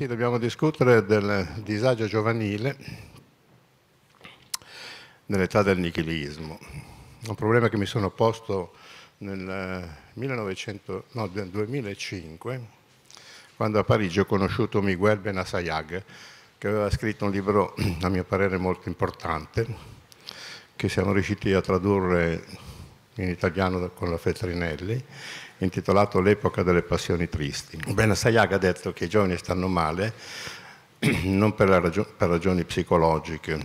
Sì, dobbiamo discutere del disagio giovanile nell'età del nichilismo. Un problema che mi sono posto nel, 1900, no, nel 2005, quando a Parigi ho conosciuto Miguel Benassayag, che aveva scritto un libro, a mio parere, molto importante, che siamo riusciti a tradurre in italiano con la Feltrinelli, intitolato L'epoca delle passioni tristi. Ben Sayag ha detto che i giovani stanno male non per, ragio- per ragioni psicologiche,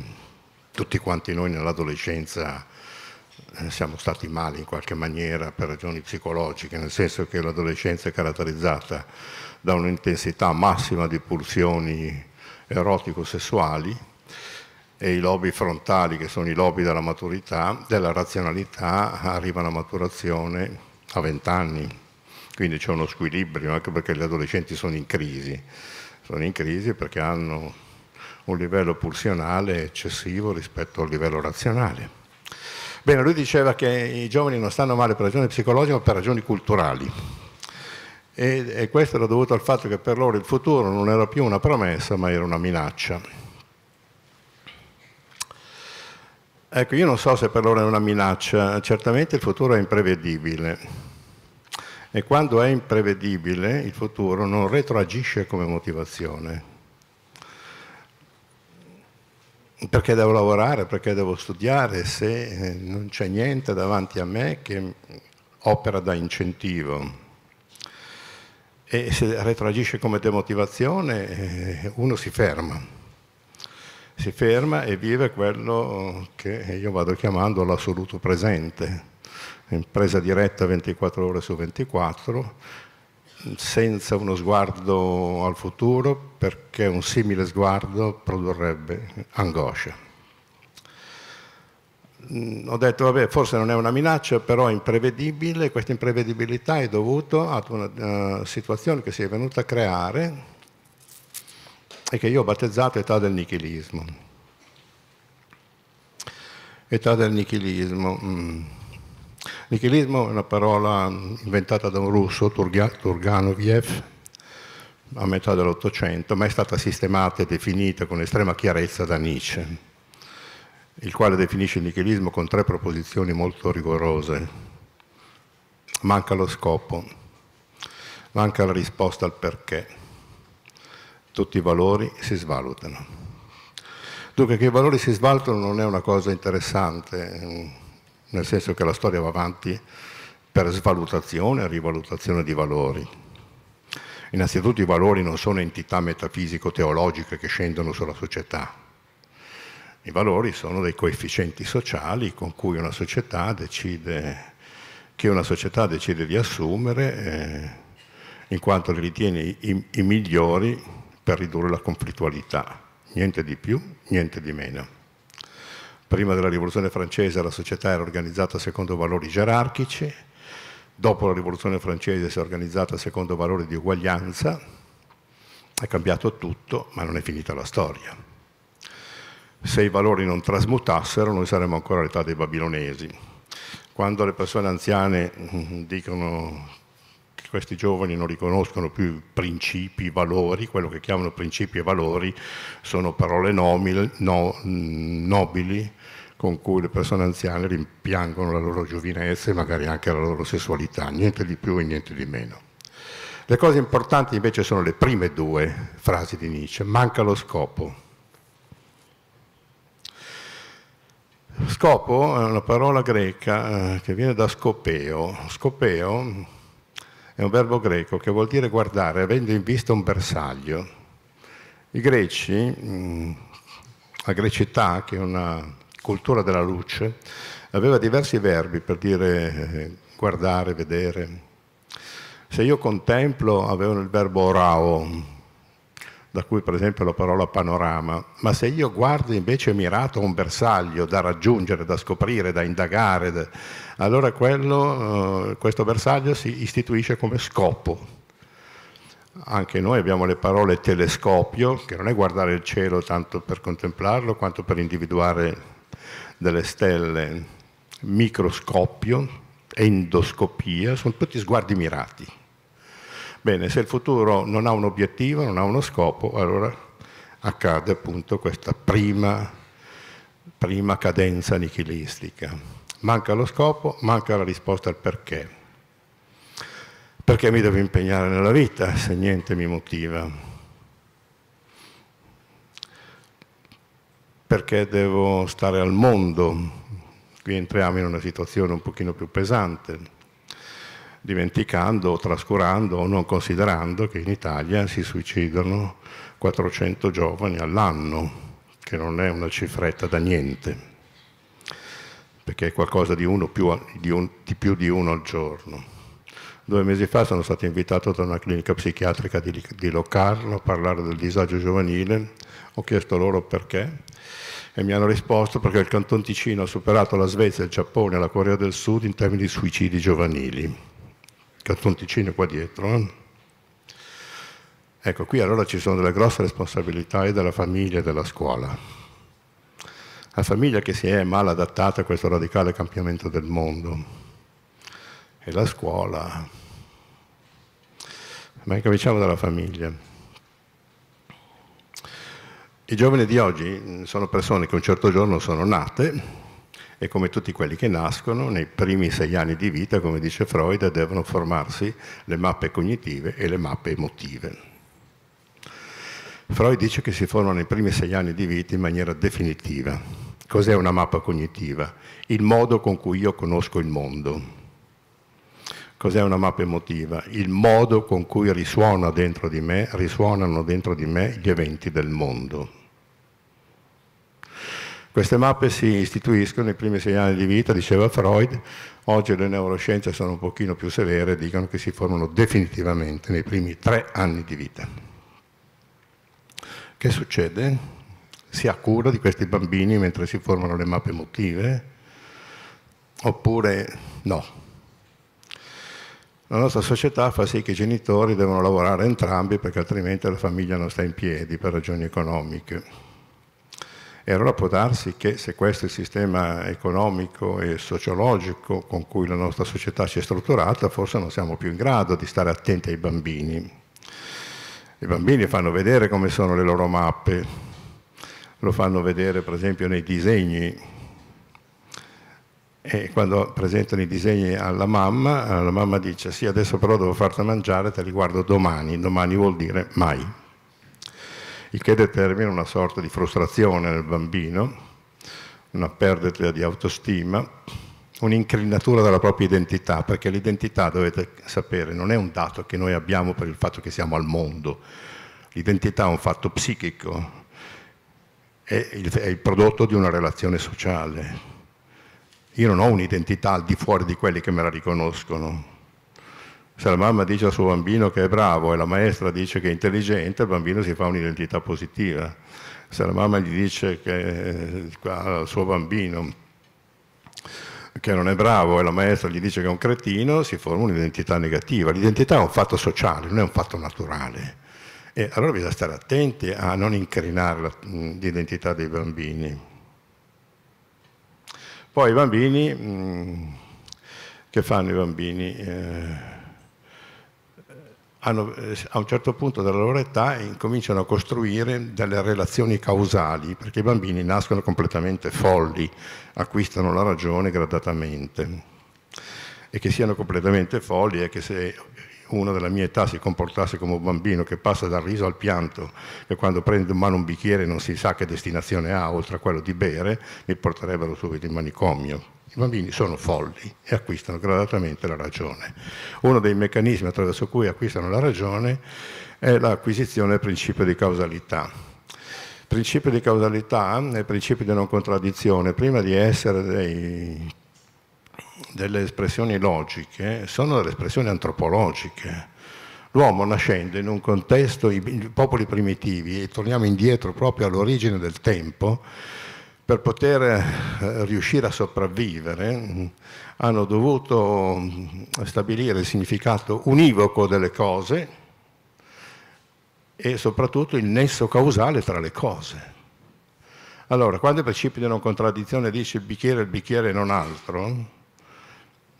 tutti quanti noi nell'adolescenza eh, siamo stati male in qualche maniera per ragioni psicologiche, nel senso che l'adolescenza è caratterizzata da un'intensità massima di pulsioni erotico-sessuali e i lobi frontali, che sono i lobi della maturità, della razionalità, arrivano a maturazione a 20 anni. Quindi c'è uno squilibrio, anche perché gli adolescenti sono in crisi. Sono in crisi perché hanno un livello pulsionale eccessivo rispetto al livello razionale. Bene, lui diceva che i giovani non stanno male per ragioni psicologiche ma per ragioni culturali. E, e questo era dovuto al fatto che per loro il futuro non era più una promessa ma era una minaccia. Ecco, io non so se per loro è una minaccia, certamente il futuro è imprevedibile e quando è imprevedibile il futuro non retroagisce come motivazione. Perché devo lavorare, perché devo studiare, se eh, non c'è niente davanti a me che opera da incentivo. E se retroagisce come demotivazione eh, uno si ferma si ferma e vive quello che io vado chiamando l'assoluto presente, in presa diretta 24 ore su 24, senza uno sguardo al futuro, perché un simile sguardo produrrebbe angoscia. Mm, ho detto, vabbè, forse non è una minaccia, però è imprevedibile, questa imprevedibilità è dovuta ad una uh, situazione che si è venuta a creare e che io ho battezzato età del nichilismo. Età del nichilismo. Mm. Nichilismo è una parola inventata da un russo, Turganoviev, a metà dell'Ottocento, ma è stata sistemata e definita con estrema chiarezza da Nietzsche, il quale definisce il nichilismo con tre proposizioni molto rigorose. Manca lo scopo, manca la risposta al perché tutti i valori si svalutano. Dunque che i valori si svalutano non è una cosa interessante, nel senso che la storia va avanti per svalutazione e rivalutazione di valori. Innanzitutto i valori non sono entità metafisico-teologiche che scendono sulla società. I valori sono dei coefficienti sociali con cui una società decide, che una società decide di assumere eh, in quanto li ritiene i, i migliori per ridurre la conflittualità, niente di più, niente di meno. Prima della rivoluzione francese la società era organizzata secondo valori gerarchici, dopo la rivoluzione francese si è organizzata secondo valori di uguaglianza, è cambiato tutto, ma non è finita la storia. Se i valori non trasmutassero noi saremmo ancora all'età dei babilonesi. Quando le persone anziane mm, dicono questi giovani non riconoscono più principi, valori, quello che chiamano principi e valori sono parole nomili, no, nobili con cui le persone anziane rimpiangono la loro giovinezza e magari anche la loro sessualità, niente di più e niente di meno. Le cose importanti invece sono le prime due frasi di Nietzsche, manca lo scopo. Scopo è una parola greca eh, che viene da scopeo. Scopeo è un verbo greco che vuol dire guardare avendo in vista un bersaglio. I greci, la grecità, che è una cultura della luce, aveva diversi verbi per dire eh, guardare, vedere. Se io contemplo, avevano il verbo orao, da cui per esempio la parola panorama, ma se io guardo invece mirato a un bersaglio da raggiungere, da scoprire, da indagare, da... allora quello, uh, questo bersaglio si istituisce come scopo. Anche noi abbiamo le parole telescopio, che non è guardare il cielo tanto per contemplarlo, quanto per individuare delle stelle, microscopio, endoscopia, sono tutti sguardi mirati Bene, se il futuro non ha un obiettivo, non ha uno scopo, allora accade appunto questa prima, prima cadenza nichilistica. Manca lo scopo, manca la risposta al perché. Perché mi devo impegnare nella vita se niente mi motiva? Perché devo stare al mondo? Qui entriamo in una situazione un pochino più pesante, dimenticando, trascurando o non considerando che in Italia si suicidano 400 giovani all'anno, che non è una cifretta da niente, perché è qualcosa di, più, di, un, di più di uno al giorno. Due mesi fa sono stato invitato da una clinica psichiatrica di, di Locarno a parlare del disagio giovanile, ho chiesto loro perché e mi hanno risposto perché il Canton Ticino ha superato la Svezia, il Giappone e la Corea del Sud in termini di suicidi giovanili. Il Canton Ticino è qua dietro. Eh? Ecco, qui allora ci sono delle grosse responsabilità e della famiglia e della scuola. La famiglia che si è mal adattata a questo radicale cambiamento del mondo e la scuola. Ma cominciamo dalla famiglia. I giovani di oggi sono persone che un certo giorno sono nate e come tutti quelli che nascono, nei primi sei anni di vita, come dice Freud, devono formarsi le mappe cognitive e le mappe emotive. Freud dice che si formano nei primi sei anni di vita in maniera definitiva. Cos'è una mappa cognitiva? Il modo con cui io conosco il mondo Cos'è una mappa emotiva? Il modo con cui risuona dentro di me, risuonano dentro di me gli eventi del mondo. Queste mappe si istituiscono nei primi sei anni di vita, diceva Freud, oggi le neuroscienze sono un pochino più severe e dicono che si formano definitivamente nei primi tre anni di vita. Che succede? Si ha cura di questi bambini mentre si formano le mappe emotive? Oppure no? La nostra società fa sì che i genitori devono lavorare entrambi perché altrimenti la famiglia non sta in piedi per ragioni economiche. E allora può darsi che se questo è il sistema economico e sociologico con cui la nostra società si è strutturata, forse non siamo più in grado di stare attenti ai bambini. I bambini fanno vedere come sono le loro mappe, lo fanno vedere per esempio nei disegni e quando presentano i disegni alla mamma, la mamma dice sì adesso però devo farti mangiare, te li guardo domani, domani vuol dire mai. Il che determina una sorta di frustrazione nel bambino, una perdita di autostima, un'inclinatura della propria identità, perché l'identità, dovete sapere, non è un dato che noi abbiamo per il fatto che siamo al mondo. L'identità è un fatto psichico, è il, è il prodotto di una relazione sociale io non ho un'identità al di fuori di quelli che me la riconoscono. Se la mamma dice al suo bambino che è bravo e la maestra dice che è intelligente, il bambino si fa un'identità positiva. Se la mamma gli dice che, al suo bambino che non è bravo e la maestra gli dice che è un cretino, si forma un'identità negativa. L'identità è un fatto sociale, non è un fatto naturale. E allora bisogna stare attenti a non incrinare l'identità dei bambini. Poi i bambini, mh, mm, che fanno i bambini? Eh, hanno, eh, a un certo punto della loro età incominciano a costruire delle relazioni causali, perché i bambini nascono completamente folli, acquistano la ragione gradatamente. E che siano completamente folli è che se uno della mia età si comportasse come un bambino che passa dal riso al pianto e quando prende in mano un bicchiere non si sa che destinazione ha oltre a quello di bere, mi porterebbero subito in manicomio. I bambini sono folli e acquistano gradatamente la ragione. Uno dei meccanismi attraverso cui acquistano la ragione è l'acquisizione del principio di causalità. Principio di causalità è il principio di non contraddizione. Prima di essere dei delle espressioni logiche sono delle espressioni antropologiche. L'uomo nascendo in un contesto, i popoli primitivi, e torniamo indietro proprio all'origine del tempo, per poter eh, riuscire a sopravvivere, hanno dovuto stabilire il significato univoco delle cose e soprattutto il nesso causale tra le cose. Allora, quando il principio di non contraddizione dice il bicchiere il bicchiere e non altro,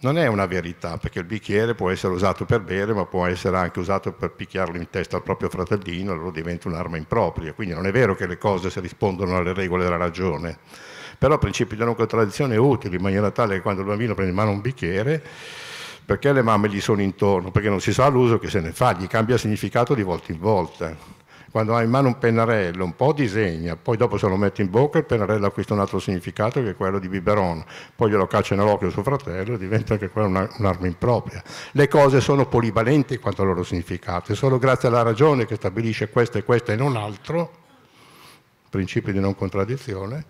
non è una verità, perché il bicchiere può essere usato per bere, ma può essere anche usato per picchiarlo in testa al proprio fratellino, allora diventa un'arma impropria. Quindi non è vero che le cose si rispondono alle regole della ragione. Però il principio di non contraddizione è utile in maniera tale che quando il bambino prende in mano un bicchiere, perché le mamme gli sono intorno? Perché non si sa l'uso che se ne fa, gli cambia significato di volta in volta quando ha in mano un pennarello, un po' disegna, poi dopo se lo mette in bocca il pennarello acquista un altro significato che è quello di biberon, poi glielo caccia nell'occhio suo fratello e diventa anche quella una, un'arma impropria. Le cose sono polivalenti quanto al loro significato, è solo grazie alla ragione che stabilisce questo e questo e non altro, principio di non contraddizione,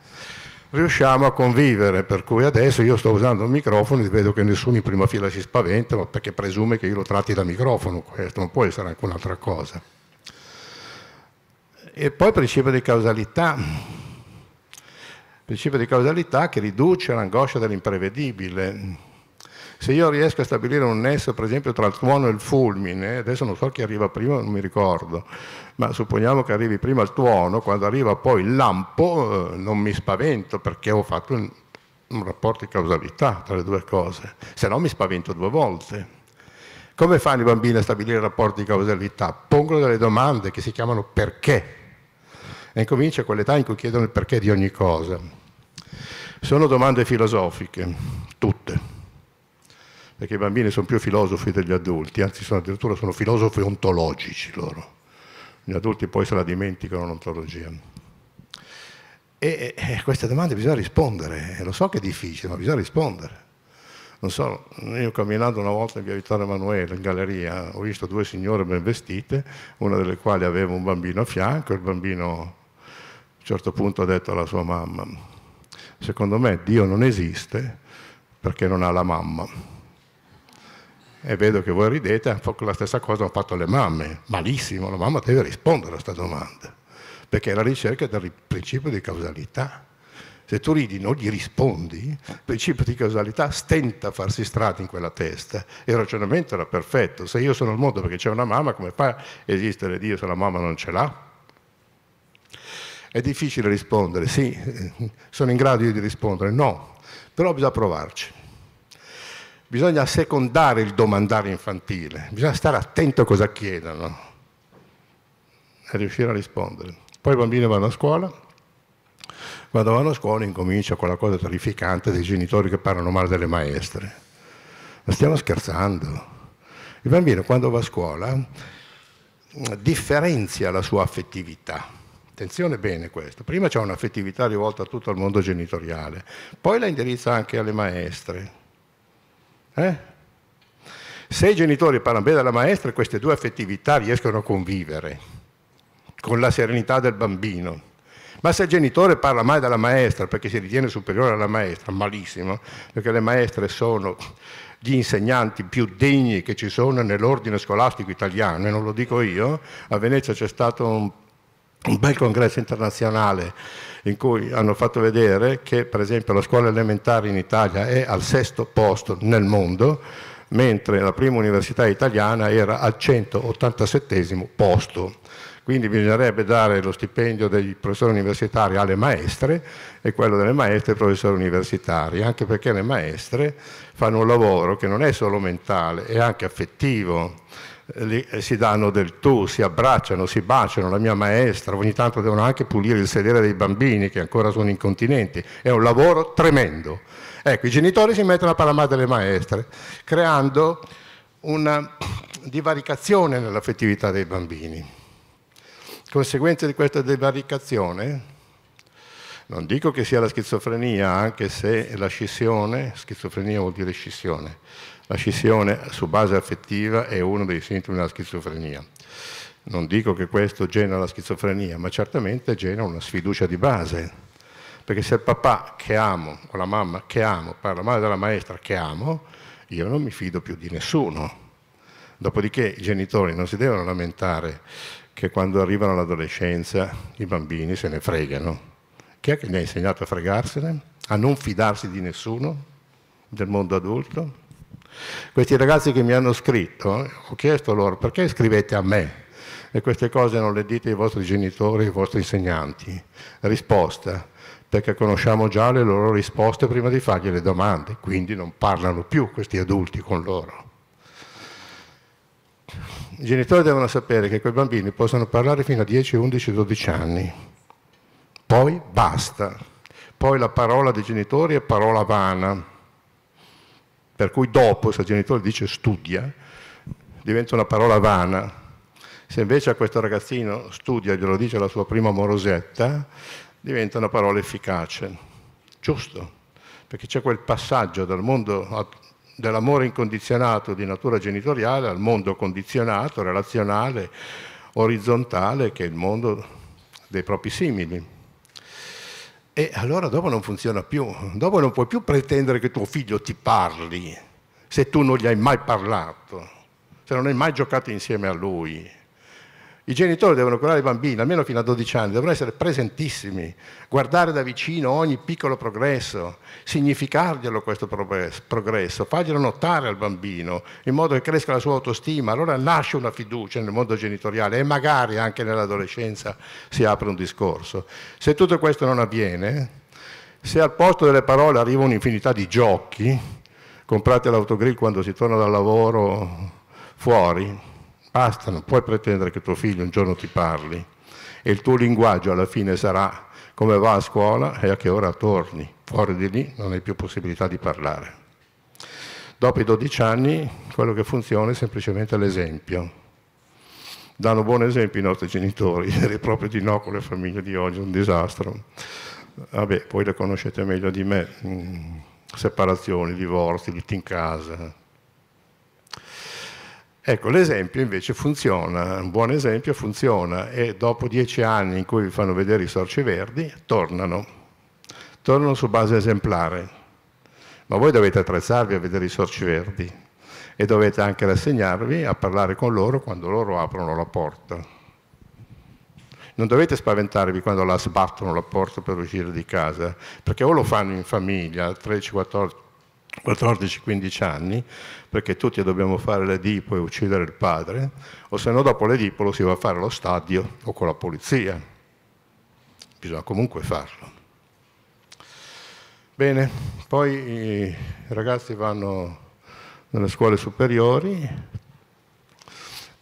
riusciamo a convivere, per cui adesso io sto usando il microfono e vedo che nessuno in prima fila si spaventa, perché presume che io lo tratti da microfono questo, non può essere anche un'altra cosa. E poi il principio di causalità, il principio di causalità che riduce l'angoscia dell'imprevedibile. Se io riesco a stabilire un nesso, per esempio, tra il tuono e il fulmine, adesso non so chi arriva prima, non mi ricordo, ma supponiamo che arrivi prima il tuono, quando arriva poi il lampo eh, non mi spavento perché ho fatto un, un rapporto di causalità tra le due cose, se no mi spavento due volte. Come fanno i bambini a stabilire rapporti di causalità? Pongono delle domande che si chiamano perché e incomincia quell'età in cui chiedono il perché di ogni cosa. Sono domande filosofiche, tutte, perché i bambini sono più filosofi degli adulti, anzi sono, addirittura sono filosofi ontologici loro. Gli adulti poi se la dimenticano l'ontologia. E, e queste domande bisogna rispondere, lo so che è difficile, ma bisogna rispondere. Non so, io camminando una volta in via Vittorio Emanuele, in galleria, ho visto due signore ben vestite, una delle quali aveva un bambino a fianco, il bambino un certo punto ha detto alla sua mamma, secondo me Dio non esiste perché non ha la mamma. E vedo che voi ridete, la stessa cosa hanno fatto le mamme. Malissimo, la mamma deve rispondere a questa domanda, perché è la ricerca del principio di causalità. Se tu ridi non gli rispondi, il principio di causalità stenta a farsi strada in quella testa. Il ragionamento era perfetto. Se io sono al mondo perché c'è una mamma, come fa a esistere Dio se la mamma non ce l'ha? È difficile rispondere, sì, sono in grado di rispondere, no, però bisogna provarci. Bisogna assecondare il domandare infantile, bisogna stare attento a cosa chiedono e riuscire a rispondere. Poi i bambini vanno a scuola, quando vanno a scuola incomincia quella cosa terrificante dei genitori che parlano male delle maestre. Ma stiamo scherzando. Il bambino quando va a scuola differenzia la sua affettività Attenzione bene questo. Prima c'è un'affettività rivolta a tutto il mondo genitoriale, poi la indirizza anche alle maestre. Eh? Se i genitori parlano bene della maestra, queste due affettività riescono a convivere con la serenità del bambino. Ma se il genitore parla male della maestra perché si ritiene superiore alla maestra, malissimo, perché le maestre sono gli insegnanti più degni che ci sono nell'ordine scolastico italiano, e non lo dico io, a Venezia c'è stato un un bel congresso internazionale in cui hanno fatto vedere che per esempio la scuola elementare in Italia è al sesto posto nel mondo, mentre la prima università italiana era al 187 posto. Quindi bisognerebbe dare lo stipendio dei professori universitari alle maestre e quello delle maestre ai professori universitari, anche perché le maestre fanno un lavoro che non è solo mentale, è anche affettivo si danno del tu, si abbracciano, si baciano, la mia maestra, ogni tanto devono anche pulire il sedere dei bambini che ancora sono incontinenti, è un lavoro tremendo. Ecco, i genitori si mettono a parlare delle maestre, creando una divaricazione nell'affettività dei bambini. Conseguenza di questa divaricazione, non dico che sia la schizofrenia, anche se la scissione, schizofrenia vuol dire scissione, la scissione su base affettiva è uno dei sintomi della schizofrenia. Non dico che questo genera la schizofrenia, ma certamente genera una sfiducia di base. Perché se il papà che amo o la mamma che amo parla male della maestra che amo, io non mi fido più di nessuno. Dopodiché i genitori non si devono lamentare che quando arrivano all'adolescenza i bambini se ne fregano. Chi è che gli ha insegnato a fregarsene? A non fidarsi di nessuno del mondo adulto? Questi ragazzi che mi hanno scritto, ho chiesto loro perché scrivete a me e queste cose non le dite ai vostri genitori, ai vostri insegnanti. Risposta, perché conosciamo già le loro risposte prima di fargli le domande, quindi non parlano più questi adulti con loro. I genitori devono sapere che quei bambini possono parlare fino a 10, 11, 12 anni, poi basta. Poi la parola dei genitori è parola vana, per cui dopo, se il genitore dice studia, diventa una parola vana. Se invece a questo ragazzino studia, glielo dice la sua prima morosetta, diventa una parola efficace. Giusto, perché c'è quel passaggio dal mondo dell'amore incondizionato di natura genitoriale al mondo condizionato, relazionale, orizzontale, che è il mondo dei propri simili. E allora dopo non funziona più, dopo non puoi più pretendere che tuo figlio ti parli se tu non gli hai mai parlato, se non hai mai giocato insieme a lui. I genitori devono curare i bambini, almeno fino a 12 anni, devono essere presentissimi, guardare da vicino ogni piccolo progresso, significarglielo questo progresso, farglielo notare al bambino, in modo che cresca la sua autostima. Allora nasce una fiducia nel mondo genitoriale e magari anche nell'adolescenza si apre un discorso. Se tutto questo non avviene, se al posto delle parole arriva un'infinità di giochi, comprate l'autogrill quando si torna dal lavoro fuori, Basta, non puoi pretendere che tuo figlio un giorno ti parli e il tuo linguaggio alla fine sarà come va a scuola e a che ora torni. Fuori di lì non hai più possibilità di parlare. Dopo i 12 anni quello che funziona è semplicemente l'esempio. Danno buon esempio i nostri genitori, direi proprio di no con le famiglie di oggi, un disastro. Vabbè, voi le conoscete meglio di me, mm, separazioni, divorzi, liti in casa, Ecco, l'esempio invece funziona, un buon esempio funziona e dopo dieci anni in cui vi fanno vedere i sorci verdi, tornano, tornano su base esemplare. Ma voi dovete attrezzarvi a vedere i sorci verdi e dovete anche rassegnarvi a parlare con loro quando loro aprono la porta. Non dovete spaventarvi quando la sbattono la porta per uscire di casa, perché o lo fanno in famiglia, 13, 14, 14-15 anni, perché tutti dobbiamo fare l'Edipo e uccidere il padre, o se no dopo l'Edipo lo si va a fare allo stadio o con la polizia. Bisogna comunque farlo. Bene, poi i ragazzi vanno nelle scuole superiori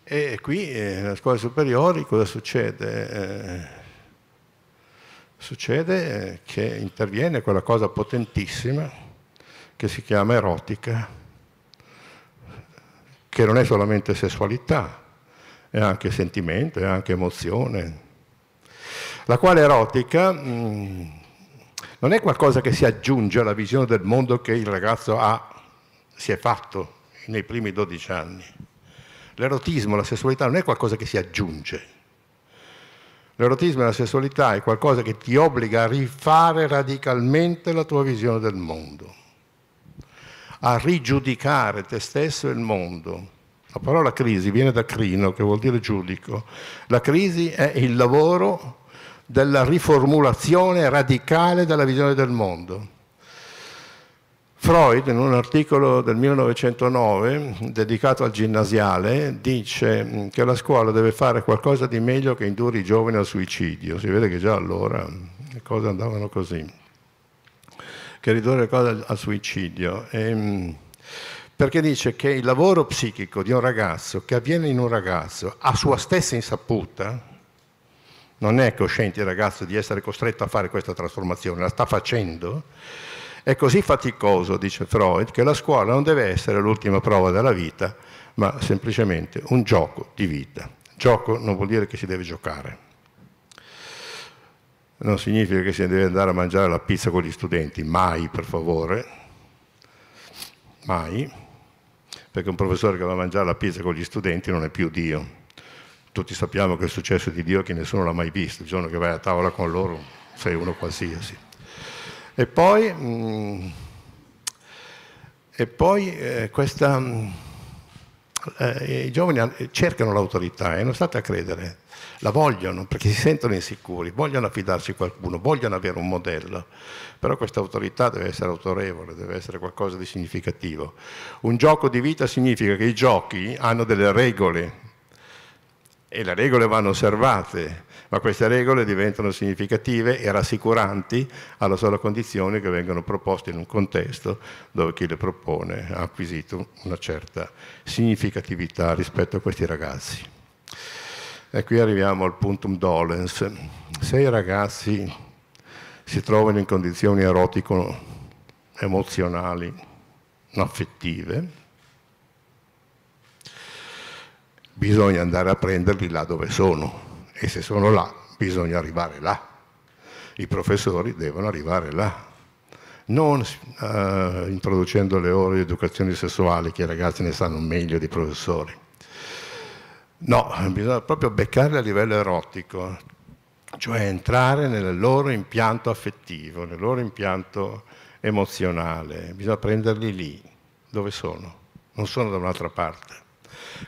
e qui eh, nelle scuole superiori cosa succede? Eh, succede che interviene quella cosa potentissima che si chiama erotica, che non è solamente sessualità, è anche sentimento, è anche emozione. La quale erotica mh, mm, non è qualcosa che si aggiunge alla visione del mondo che il ragazzo ha, si è fatto nei primi 12 anni. L'erotismo, la sessualità non è qualcosa che si aggiunge. L'erotismo e la sessualità è qualcosa che ti obbliga a rifare radicalmente la tua visione del mondo a rigiudicare te stesso e il mondo. La parola crisi viene da crino, che vuol dire giudico. La crisi è il lavoro della riformulazione radicale della visione del mondo. Freud, in un articolo del 1909 dedicato al ginnasiale, dice che la scuola deve fare qualcosa di meglio che indurre i giovani al suicidio. Si vede che già allora le cose andavano così che ridurre le cose al suicidio. E, ehm, perché dice che il lavoro psichico di un ragazzo che avviene in un ragazzo a sua stessa insaputa, non è cosciente il ragazzo di essere costretto a fare questa trasformazione, la sta facendo, è così faticoso, dice Freud, che la scuola non deve essere l'ultima prova della vita, ma semplicemente un gioco di vita. Gioco non vuol dire che si deve giocare non significa che si deve andare a mangiare la pizza con gli studenti, mai per favore, mai, perché un professore che va a mangiare la pizza con gli studenti non è più Dio. Tutti sappiamo che il successo di Dio che nessuno l'ha mai visto, il giorno che vai a tavola con loro sei uno qualsiasi. E poi, mm, e poi eh, questa, mm, eh, i giovani cercano l'autorità e non state a credere, la vogliono perché si sentono insicuri, vogliono affidarsi a qualcuno, vogliono avere un modello, però questa autorità deve essere autorevole, deve essere qualcosa di significativo. Un gioco di vita significa che i giochi hanno delle regole e le regole vanno osservate, ma queste regole diventano significative e rassicuranti alla sola condizione che vengano proposte in un contesto dove chi le propone ha acquisito una certa significatività rispetto a questi ragazzi. E qui arriviamo al puntum dolens. Se i ragazzi si trovano in condizioni erotico-emozionali, affettive, bisogna andare a prenderli là dove sono e se sono là bisogna arrivare là. I professori devono arrivare là. Non uh, introducendo le ore di educazione sessuale, che i ragazzi ne sanno meglio dei professori. No, bisogna proprio beccarli a livello erotico, cioè entrare nel loro impianto affettivo, nel loro impianto emozionale. Bisogna prenderli lì, dove sono. Non sono da un'altra parte.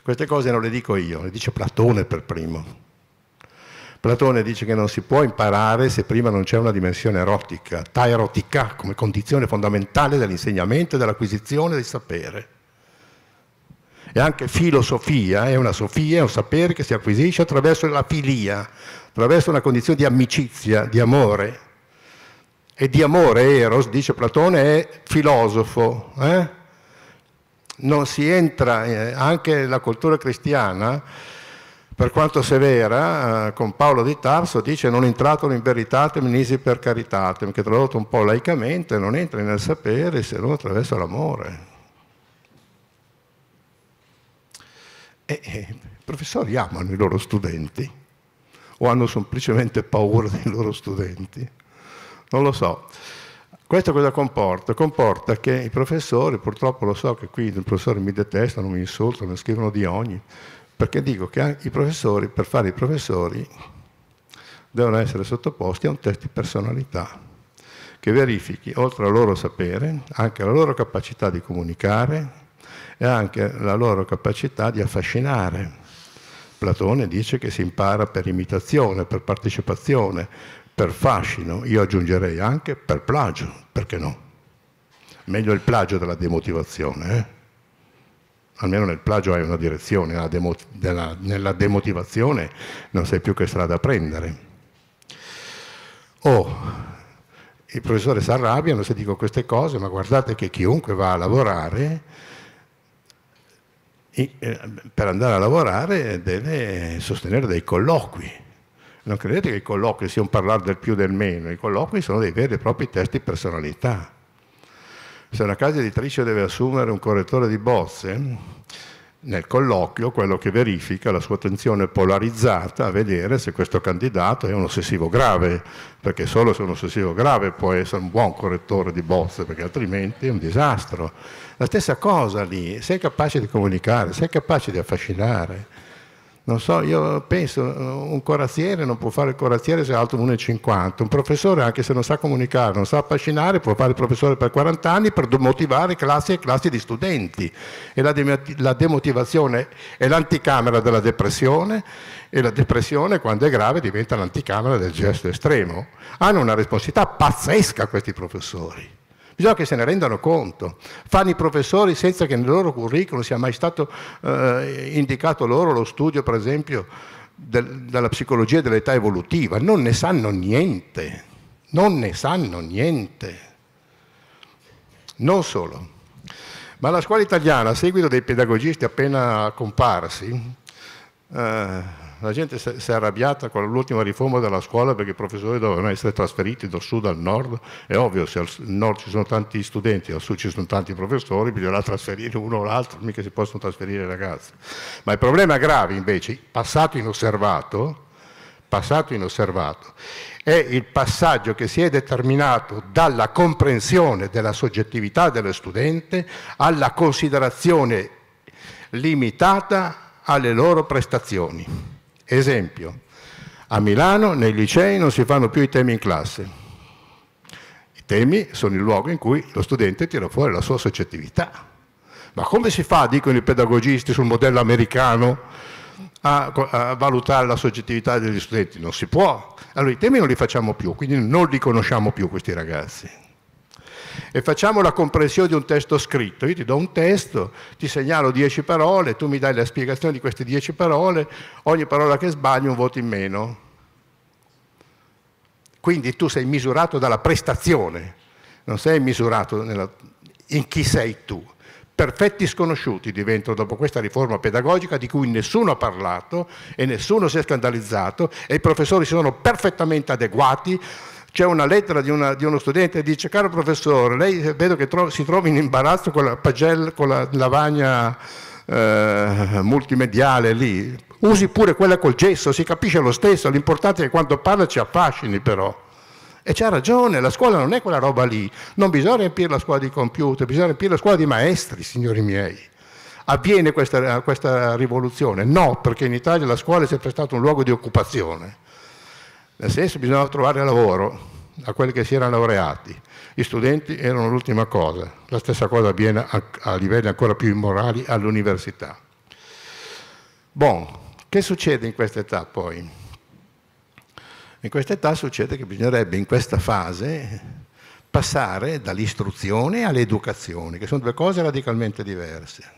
Queste cose non le dico io, le dice Platone per primo. Platone dice che non si può imparare se prima non c'è una dimensione erotica, ta erotica come condizione fondamentale dell'insegnamento e dell'acquisizione del sapere. E anche filosofia è una sofia, è un sapere che si acquisisce attraverso la filia, attraverso una condizione di amicizia, di amore. E di amore Eros, dice Platone, è filosofo. Eh? Non si entra, eh, anche la cultura cristiana, per quanto severa, eh, con Paolo di Tarso dice non entrato in veritatem nisi per caritatem, che tradotto un po' laicamente non entri nel sapere se non attraverso l'amore. E, e, i professori amano i loro studenti o hanno semplicemente paura dei loro studenti? Non lo so. Questo cosa comporta? Comporta che i professori, purtroppo lo so che qui i professori mi detestano, mi insultano, mi scrivono di ogni, perché dico che i professori, per fare i professori, devono essere sottoposti a un test di personalità che verifichi, oltre al loro sapere, anche la loro capacità di comunicare e anche la loro capacità di affascinare. Platone dice che si impara per imitazione, per partecipazione, per fascino, io aggiungerei anche per plagio, perché no? Meglio il plagio della demotivazione, eh? Almeno nel plagio hai una direzione, nella, demo, nella, nella demotivazione non sai più che strada prendere. Oh, i professori si arrabbiano se dico queste cose, ma guardate che chiunque va a lavorare, eh, per andare a lavorare deve sostenere dei colloqui. Non credete che i colloqui sia un parlare del più e del meno, i colloqui sono dei veri e propri testi di personalità. Se una casa editrice deve assumere un correttore di bozze, nel colloquio quello che verifica la sua attenzione polarizzata a vedere se questo candidato è un ossessivo grave, perché solo se un ossessivo grave può essere un buon correttore di bozze, perché altrimenti è un disastro. La stessa cosa lì, sei capace di comunicare, sei capace di affascinare, non so, io penso, un corazziere non può fare il corazziere se è alto 1,50, un professore anche se non sa comunicare, non sa affascinare, può fare il professore per 40 anni per motivare classi e classi di studenti. E la, la demotivazione è l'anticamera della depressione e la depressione quando è grave diventa l'anticamera del gesto estremo. Hanno una responsabilità pazzesca questi professori. Bisogna che se ne rendano conto. Fanno i professori senza che nel loro curriculum sia mai stato eh, indicato loro lo studio, per esempio, del, della psicologia dell'età evolutiva. Non ne sanno niente. Non ne sanno niente. Non solo. Ma la scuola italiana, a seguito dei pedagogisti appena comparsi, eh, la gente si è arrabbiata con l'ultima riforma della scuola perché i professori dovevano essere trasferiti dal sud al nord. È ovvio, se al nord ci sono tanti studenti, al sud ci sono tanti professori, bisognerà trasferire uno o l'altro, mica si possono trasferire i ragazzi. Ma il problema grave invece, passato inosservato, passato inosservato, è il passaggio che si è determinato dalla comprensione della soggettività dello studente alla considerazione limitata alle loro prestazioni. Esempio, a Milano nei licei non si fanno più i temi in classe. I temi sono il luogo in cui lo studente tira fuori la sua soggettività. Ma come si fa, dicono i pedagogisti sul modello americano, a, a, valutare la soggettività degli studenti? Non si può. Allora i temi non li facciamo più, quindi non li conosciamo più questi ragazzi. E facciamo la comprensione di un testo scritto. Io ti do un testo, ti segnalo dieci parole, tu mi dai la spiegazione di queste dieci parole, ogni parola che sbagli un voto in meno. Quindi tu sei misurato dalla prestazione, non sei misurato nella, in chi sei tu. Perfetti sconosciuti diventano dopo questa riforma pedagogica di cui nessuno ha parlato e nessuno si è scandalizzato e i professori si sono perfettamente adeguati c'è una lettera di, una, di, uno studente che dice caro professore, lei vedo che tro- si trova in imbarazzo con la pagella, con la lavagna eh, multimediale lì, usi pure quella col gesso, si capisce lo stesso, l'importante è che quando parla ci affascini però. E c'ha ragione, la scuola non è quella roba lì, non bisogna riempire la scuola di computer, bisogna riempire la scuola di maestri, signori miei. Avviene questa, questa rivoluzione? No, perché in Italia la scuola è sempre stata un luogo di occupazione. Nel senso bisognava trovare lavoro a quelli che si erano laureati. Gli studenti erano l'ultima cosa, la stessa cosa avviene a, a livelli ancora più immorali all'università. Bon, che succede in questa età poi? In questa età succede che bisognerebbe in questa fase passare dall'istruzione all'educazione, che sono due cose radicalmente diverse.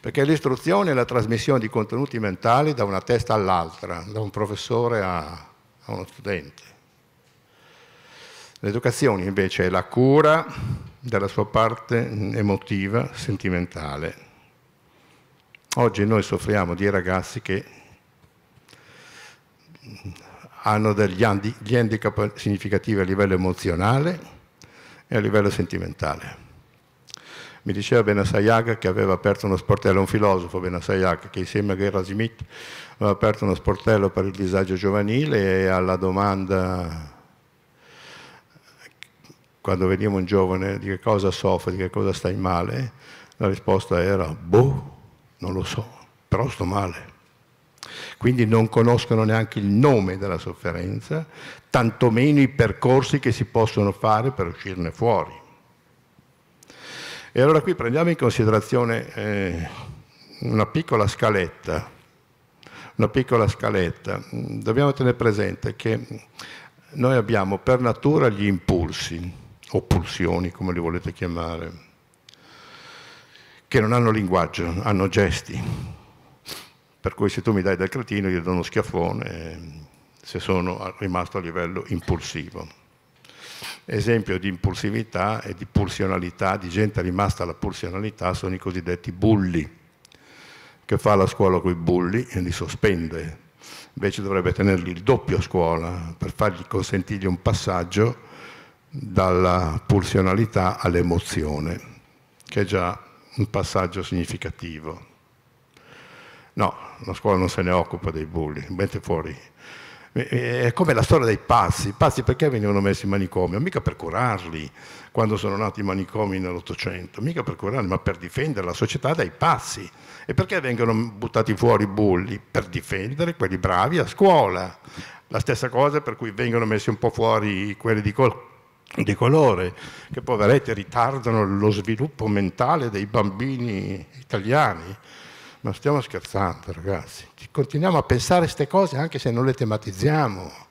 Perché l'istruzione è la trasmissione di contenuti mentali da una testa all'altra, da un professore a, a uno studente. L'educazione invece è la cura della sua parte emotiva, sentimentale. Oggi noi soffriamo di ragazzi che hanno degli handicap significativi a livello emozionale e a livello sentimentale. Mi diceva Benasayaga che aveva aperto uno sportello, un filosofo Benasayaga che insieme a Gerasimit aveva aperto uno sportello per il disagio giovanile e alla domanda quando veniva un giovane di che cosa soffre, di che cosa stai male, la risposta era boh, non lo so, però sto male. Quindi non conoscono neanche il nome della sofferenza, tantomeno i percorsi che si possono fare per uscirne fuori. E allora qui prendiamo in considerazione eh, una piccola scaletta, una piccola scaletta. Dobbiamo tenere presente che noi abbiamo per natura gli impulsi, o pulsioni come li volete chiamare, che non hanno linguaggio, hanno gesti per cui se tu mi dai del cretino io do uno schiaffone se sono rimasto a livello impulsivo. Esempio di impulsività e di pulsionalità, di gente rimasta alla pulsionalità, sono i cosiddetti bulli, che fa la scuola con i bulli e li sospende. Invece dovrebbe tenerli il doppio a scuola per fargli consentirgli un passaggio dalla pulsionalità all'emozione, che è già un passaggio significativo. No, la scuola non se ne occupa dei bulli, mette fuori. È come la storia dei pazzi. I pazzi perché venivano messi in manicomio? Mica per curarli quando sono nati i manicomi nell'Ottocento, mica per curarli, ma per difendere la società dai pazzi. E perché vengono buttati fuori i bulli? Per difendere quelli bravi a scuola. La stessa cosa per cui vengono messi un po' fuori quelli di, col- di colore, che poveretti ritardano lo sviluppo mentale dei bambini italiani ma stiamo scherzando ragazzi, continuiamo a pensare queste cose anche se non le tematizziamo.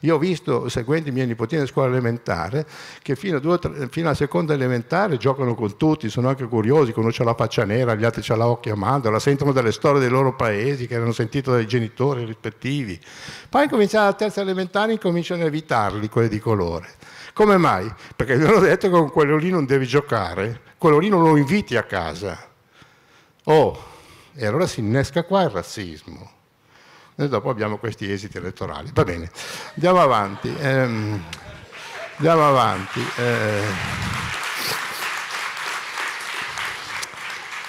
Io ho visto, seguendo i miei nipotini di scuola elementare, che fino, due, fino, alla seconda elementare giocano con tutti, sono anche curiosi, uno ha la faccia nera, gli altri ha la occhia a mandorla, sentono delle storie dei loro paesi che hanno sentito dai genitori rispettivi. Poi cominciano alla terza elementare e cominciano a evitarli, quelli di colore. Come mai? Perché gli hanno detto che con quello lì non devi giocare, quello lì non lo inviti a casa. Oh, e allora si innesca qua il razzismo. E dopo abbiamo questi esiti elettorali. Va bene, andiamo avanti. Ehm, andiamo avanti. Eh,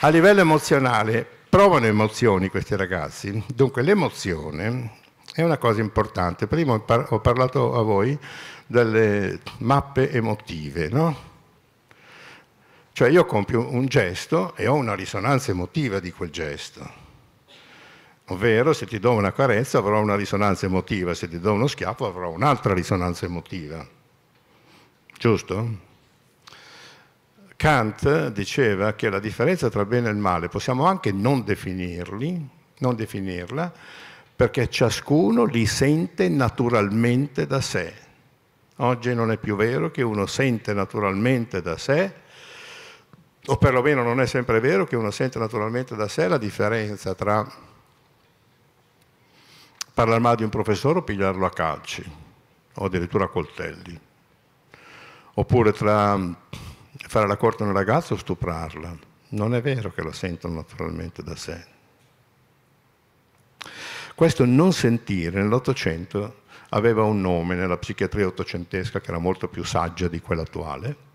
a livello emozionale, provano emozioni questi ragazzi. Dunque l'emozione è una cosa importante. Prima ho parlato a voi delle mappe emotive, no? Cioè io compio un gesto e ho una risonanza emotiva di quel gesto. Ovvero se ti do una carezza avrò una risonanza emotiva, se ti do uno schiaffo avrò un'altra risonanza emotiva. Giusto? Kant diceva che la differenza tra bene e male possiamo anche non definirli, non definirla, perché ciascuno li sente naturalmente da sé. Oggi non è più vero che uno sente naturalmente da sé, o perlomeno non è sempre vero che uno sente naturalmente da sé la differenza tra parlare male di un professore o pigliarlo a calci, o addirittura a coltelli, oppure tra fare la corte a un ragazzo o stuprarla. Non è vero che lo sentono naturalmente da sé. Questo non sentire nell'Ottocento aveva un nome nella psichiatria ottocentesca che era molto più saggia di quella attuale,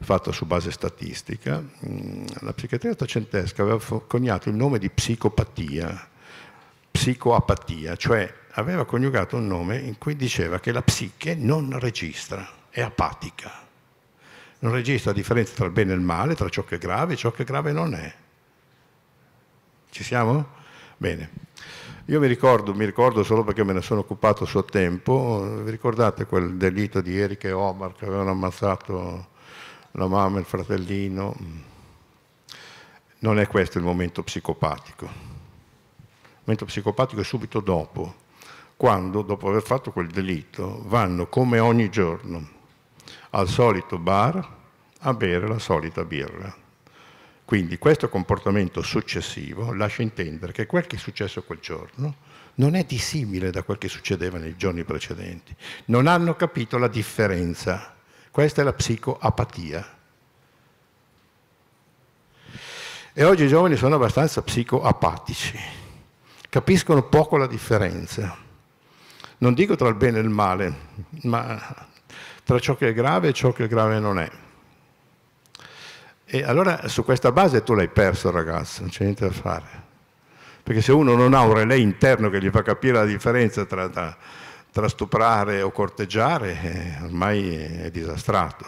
fatta su base statistica. Mm, la psichiatria ottocentesca aveva coniato il nome di psicopatia, psicoapatia, cioè aveva coniugato un nome in cui diceva che la psiche non registra, è apatica. Non registra la differenza tra il bene e il male, tra ciò che è grave e ciò che grave non è. Ci siamo? Bene. Io mi ricordo, mi ricordo solo perché me ne sono occupato a suo tempo, vi ricordate quel delitto di Erika e Omar che avevano ammazzato la mamma il fratellino? Non è questo il momento psicopatico. Il momento psicopatico è subito dopo, quando, dopo aver fatto quel delitto, vanno come ogni giorno al solito bar a bere la solita birra quindi questo comportamento successivo lascia intendere che quel che è successo quel giorno non è dissimile da quel che succedeva nei giorni precedenti. Non hanno capito la differenza. Questa è la psicoapatia. E oggi i giovani sono abbastanza psicoapatici, capiscono poco la differenza. Non dico tra il bene e il male, ma tra ciò che è grave e ciò che grave non è. E allora su questa base tu l'hai perso ragazzo, non c'è niente da fare. Perché se uno non ha un relay interno che gli fa capire la differenza tra, tra, tra stuprare o corteggiare, eh, ormai è disastrato.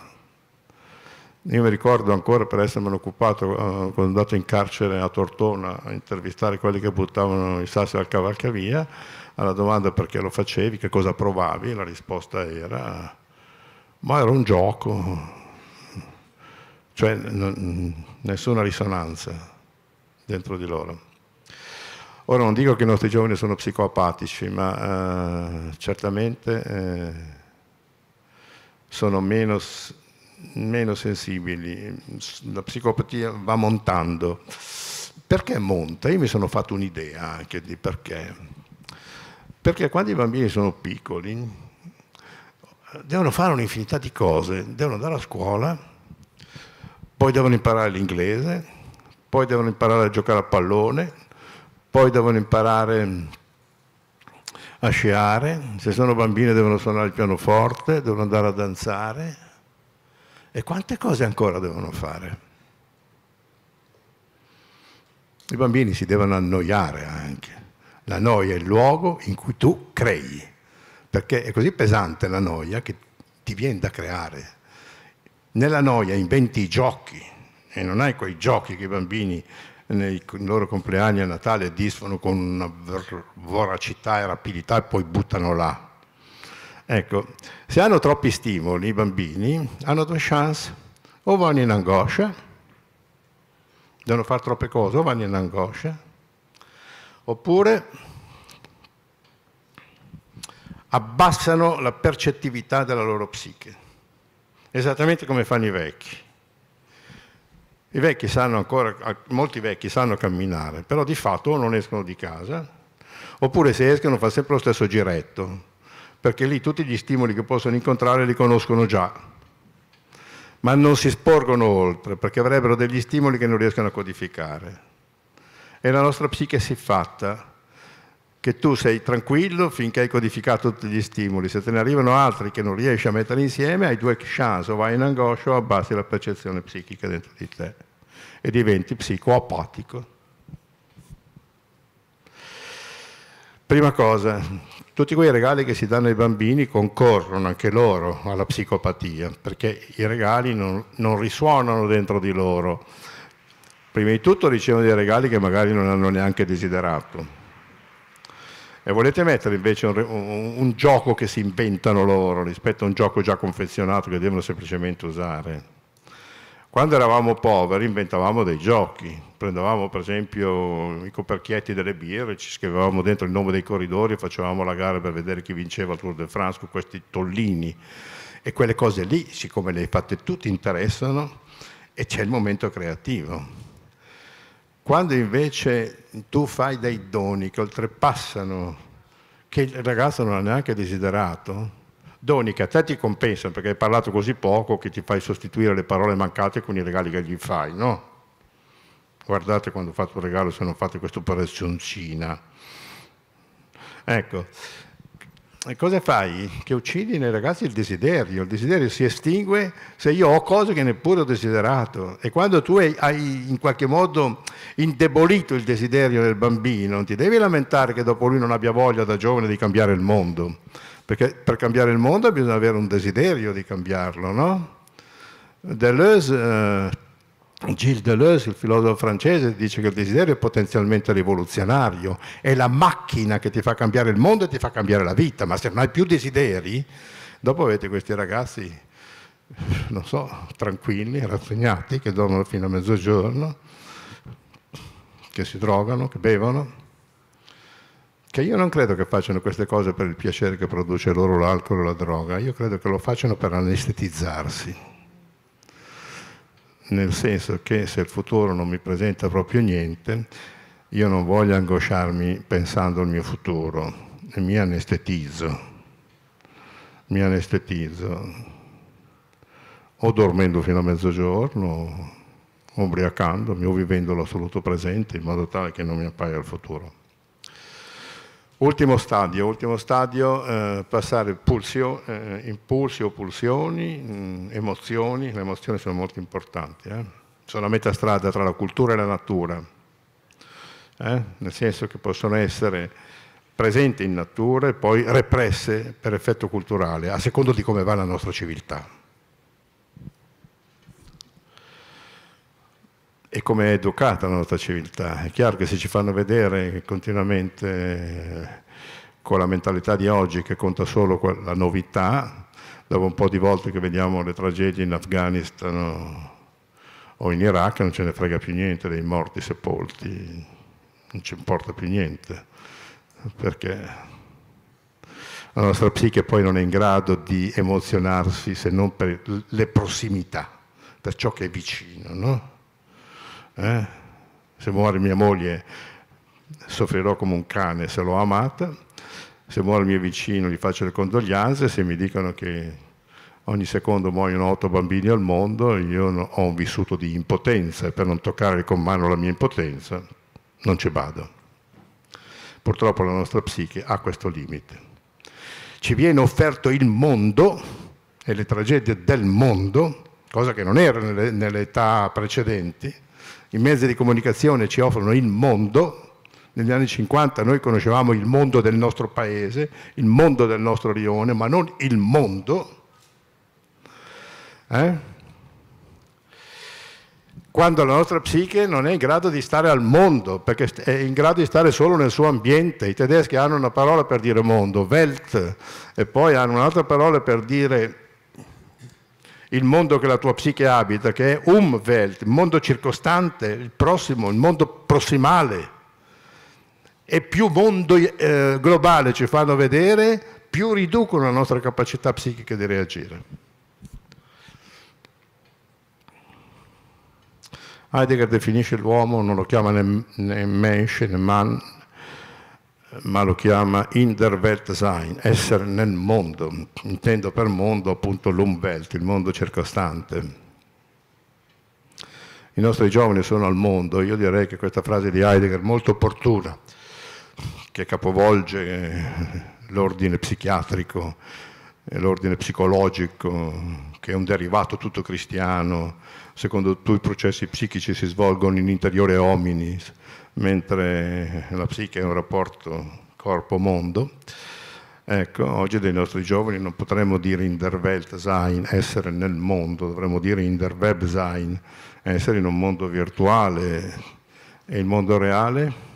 Io mi ricordo ancora per essermene occupato uh, quando sono andato in carcere a Tortona a intervistare quelli che buttavano i sassi al cavalcavia, alla domanda perché lo facevi, che cosa provavi, la risposta era ma era un gioco, cioè nessuna risonanza dentro di loro. Ora non dico che i nostri giovani sono psicoapatici, ma eh, certamente eh, sono meno, meno sensibili. La psicopatia va montando. Perché monta? Io mi sono fatto un'idea anche di perché. Perché quando i bambini sono piccoli devono fare un'infinità di cose, devono andare a scuola, poi devono imparare l'inglese, poi devono imparare a giocare a pallone, poi devono imparare a sciare, se sono bambine devono suonare il pianoforte, devono andare a danzare e quante cose ancora devono fare. I bambini si devono annoiare anche. La noia è il luogo in cui tu crei, perché è così pesante la noia che ti viene da creare nella noia inventi i giochi e non hai quei giochi che i bambini nei loro compleanni a Natale disfano con una voracità e rapidità e poi buttano là. Ecco, se hanno troppi stimoli i bambini hanno due chance, o vanno in angoscia, devono fare troppe cose, o vanno in angoscia, oppure abbassano la percettività della loro psiche esattamente come fanno i vecchi. I vecchi sanno ancora, molti vecchi sanno camminare, però di fatto non escono di casa, oppure se escono fa sempre lo stesso giretto, perché lì tutti gli stimoli che possono incontrare li conoscono già, ma non si sporgono oltre, perché avrebbero degli stimoli che non riescono a codificare. E la nostra psiche si è fatta che tu sei tranquillo finché hai codificato tutti gli stimoli, se te ne arrivano altri che non riesci a mettere insieme, hai due chance, o vai in angoscia o abbassi la percezione psichica dentro di te e diventi psicoapatico. Prima cosa, tutti quei regali che si danno ai bambini concorrono anche loro alla psicopatia, perché i regali non, non risuonano dentro di loro. Prima di tutto ricevono dei regali che magari non hanno neanche desiderato e volete mettere invece un, un, un, gioco che si inventano loro rispetto a un gioco già confezionato che devono semplicemente usare. Quando eravamo poveri inventavamo dei giochi, prendevamo per esempio i coperchietti delle birre, ci scrivevamo dentro il nome dei corridori e facevamo la gara per vedere chi vinceva il Tour de France con questi tollini e quelle cose lì, siccome le hai fatte tutte, interessano e c'è il momento creativo. Quando invece tu fai dei doni che oltrepassano, che il ragazzo non ha neanche desiderato, doni che a te ti compensano perché hai parlato così poco che ti fai sostituire le parole mancate con i regali che gli fai, no? Guardate quando fate un regalo se non fate questa operazioncina. Ecco, e cosa fai? Che uccidi nei ragazzi il desiderio. Il desiderio si estingue se io ho cose che neppure ho desiderato. E quando tu hai in qualche modo indebolito il desiderio del bambino, non ti devi lamentare che dopo lui non abbia voglia da giovane di cambiare il mondo perché per cambiare il mondo bisogna avere un desiderio di cambiarlo, no? Deleuze, eh, Gilles Deleuze, il filosofo francese, dice che il desiderio è potenzialmente rivoluzionario, è la macchina che ti fa cambiare il mondo e ti fa cambiare la vita, ma se non hai più desideri, dopo avete questi ragazzi, non so, tranquilli, rassegnati, che dormono fino a mezzogiorno, che si drogano, che bevono, che io non credo che facciano queste cose per il piacere che produce loro l'alcol o la droga, io credo che lo facciano per anestetizzarsi, nel senso che se il futuro non mi presenta proprio niente, io non voglio angosciarmi pensando al mio futuro. Mi anestetizzo, mi anestetizzo. O dormendo fino a mezzogiorno, o ubriacandomi o vivendo l'assoluto presente in modo tale che non mi appaia il futuro. Ultimo stadio, ultimo stadio eh, passare pulsio, eh, impulsi o pulsioni, mh, mm, emozioni, le emozioni sono molto importanti, eh? sono a metà strada tra la cultura e la natura, eh? nel senso che possono essere presenti in natura e poi represse per effetto culturale, a secondo di come va la nostra civiltà. E come è educata la nostra civiltà. È chiaro che se ci fanno vedere continuamente eh, con la mentalità di oggi che conta solo la novità, dopo un po' di volte che vediamo le tragedie in Afghanistan o in Iraq non ce ne frega più niente dei morti sepolti, non ci importa più niente, perché la nostra psiche poi non è in grado di emozionarsi se non per le prossimità, per ciò che è vicino, no? Eh? Se muore mia moglie soffrirò come un cane se l'ho amata, se muore il mio vicino gli faccio le condoglianze, se mi dicono che ogni secondo muoiono otto bambini al mondo, io ho un vissuto di impotenza e per non toccare con mano la mia impotenza non ci vado. Purtroppo la nostra psiche ha questo limite. Ci viene offerto il mondo e le tragedie del mondo, cosa che non era nelle, nelle età precedenti, i mezzi di comunicazione ci offrono il mondo, negli anni 50 noi conoscevamo il mondo del nostro paese, il mondo del nostro rione, ma non il mondo. Eh? Quando la nostra psiche non è in grado di stare al mondo, perché è in grado di stare solo nel suo ambiente. I tedeschi hanno una parola per dire mondo, Welt, e poi hanno un'altra parola per dire il mondo che la tua psiche abita, che è Umwelt, il mondo circostante, il prossimo, il mondo prossimale. E più mondo eh, globale ci fanno vedere, più riducono la nostra capacità psichica di reagire. Heidegger definisce l'uomo, non lo chiama né, né Mensch né Mann, ma lo chiama in der Welt sein, essere nel mondo. Intendo per mondo appunto l'Umwelt, il mondo circostante. I nostri giovani sono al mondo, io direi che questa frase di Heidegger è molto opportuna, che capovolge eh, l'ordine psichiatrico e l'ordine psicologico, che è un derivato tutto cristiano, secondo cui i processi psichici si svolgono in interiore hominis, mentre la psiche è un rapporto corpo-mondo. Ecco, oggi dei nostri giovani non potremmo dire in der Welt sein, essere nel mondo, dovremmo dire in der Web sein, essere in un mondo virtuale e il mondo reale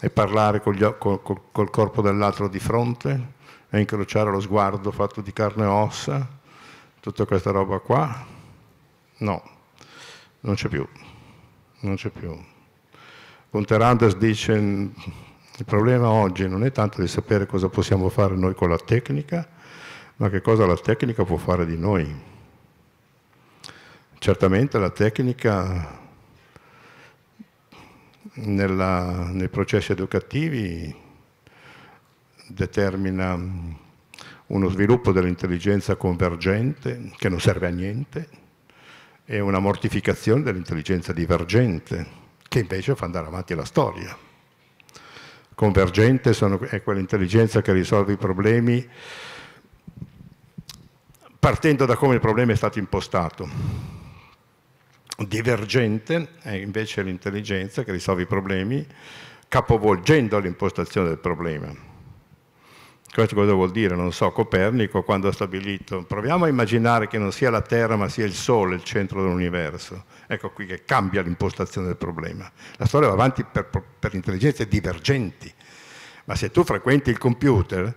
e parlare col, col, col corpo dell'altro di fronte e incrociare lo sguardo fatto di carne e ossa, tutta questa roba qua? No. Non c'è più, non c'è più. Gunther Anders dice il problema oggi non è tanto di sapere cosa possiamo fare noi con la tecnica, ma che cosa la tecnica può fare di noi. Certamente la tecnica nella, nei processi educativi determina uno sviluppo dell'intelligenza convergente che non serve a niente e una mortificazione dell'intelligenza divergente che invece fa andare avanti la storia. Convergente sono, è quell'intelligenza che risolve i problemi partendo da come il problema è stato impostato. Divergente è invece l'intelligenza che risolve i problemi capovolgendo l'impostazione del problema. Questo cosa vuol dire? Non so, Copernico quando ha stabilito, proviamo a immaginare che non sia la Terra ma sia il Sole il centro dell'universo. Ecco qui che cambia l'impostazione del problema. La storia va avanti per, per intelligenze divergenti, ma se tu frequenti il computer,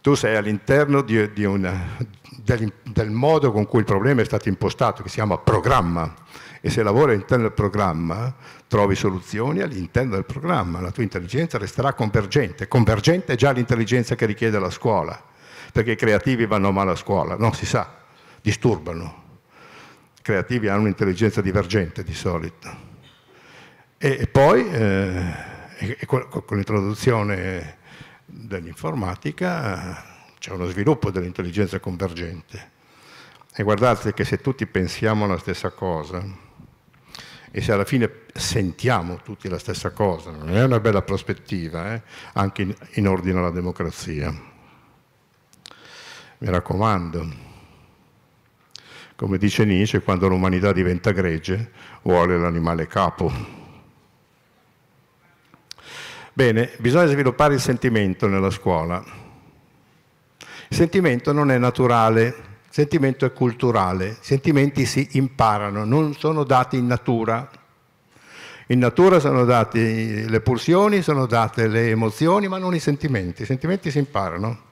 tu sei all'interno di, di una, del, del modo con cui il problema è stato impostato, che si chiama programma e se lavori all'interno del programma trovi soluzioni all'interno del programma, la tua intelligenza resterà convergente. Convergente è già l'intelligenza che richiede la scuola, perché i creativi vanno male a scuola, no, si sa, disturbano. I creativi hanno un'intelligenza divergente di solito. E, poi, eh, e con l'introduzione dell'informatica, c'è uno sviluppo dell'intelligenza convergente. E guardate che se tutti pensiamo la stessa cosa, e se alla fine sentiamo tutti la stessa cosa, non è una bella prospettiva, eh? anche in, in ordine alla democrazia. Mi raccomando, come dice Nietzsche, quando l'umanità diventa gregge, vuole l'animale capo. Bene, bisogna sviluppare il sentimento nella scuola. Il sentimento non è naturale, sentimento è culturale, i sentimenti si imparano, non sono dati in natura. In natura sono date le pulsioni, sono date le emozioni, ma non i sentimenti. I sentimenti si imparano.